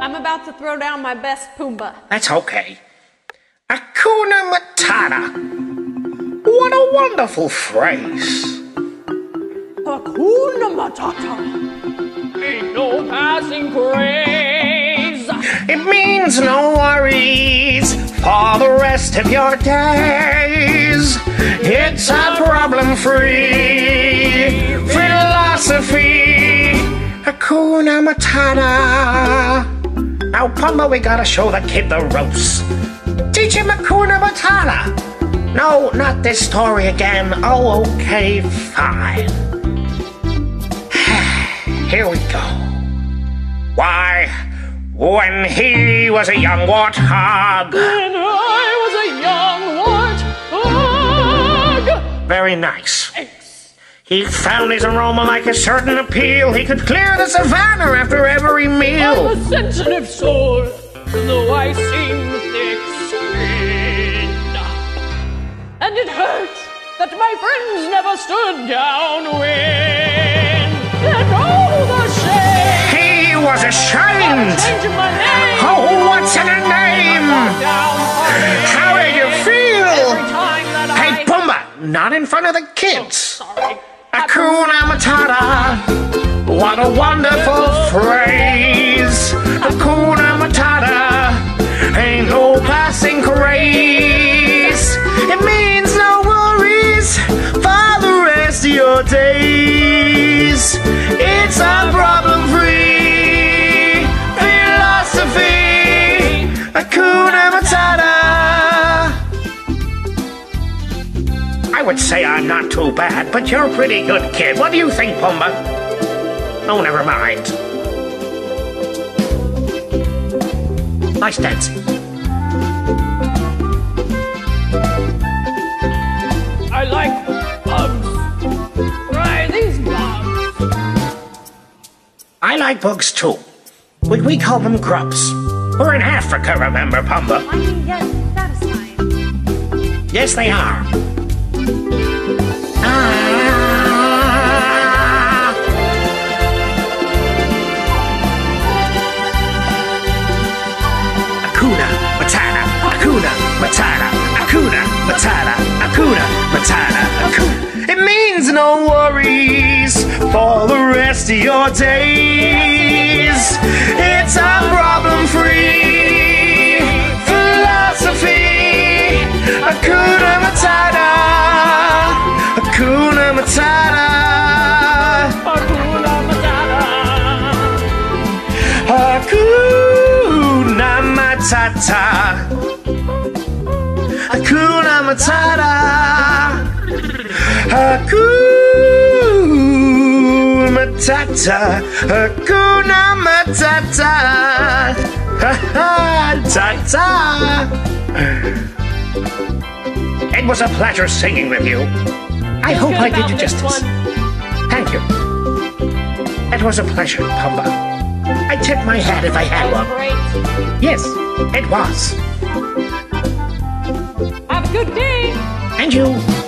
I'm about to throw down my best Pumbaa. That's okay. Akuna Matata. What a wonderful phrase. Hakuna Matata. Ain't no passing craze. It means no worries for the rest of your days. It's a problem free philosophy. Hakuna Matata. Now, Pumbaa, we gotta show the kid the ropes. Teach him Hakuna Matata. No, not this story again. Oh, okay, fine. Here we go. Why, when he was a young warthog. When I was a young warthog. Very nice. He found his aroma like a certain appeal. He could clear the savannah after every meal. I'm a sensitive soul, though I seem thick skinned. And it hurts that my friends never stood downwind. And oh, the shame! He was ashamed. Changing my name. Oh, what's in a name? How did you feel? Every time that Hey, I... Pumbaa, not in front of the kids. Oh, sorry. Hakuna Matata. What a wonderful phrase. Would say I'm not too bad, but you're a pretty good kid. What do you think, Pumbaa? Oh, never mind. Nice dancing. I like bugs. Try these bugs. I like bugs too. But we call them grubs. We're in Africa, remember, Pumbaa? I mean, yes, satisfying. Yes, they are. Akuna Matata, Akuna Matata, Akuna Matata, Akuna Matata, Akuna. It means no worries for the rest of your days. Matata, Hakuna Matata, Hakuna Matata, Hakuna Matata, ha ha, ta. It was a pleasure singing with you. I hope I did you justice. Thank you. It was a pleasure, Pumbaa. I tip my hat if I had one. Yes, it was. Have a good day. And you.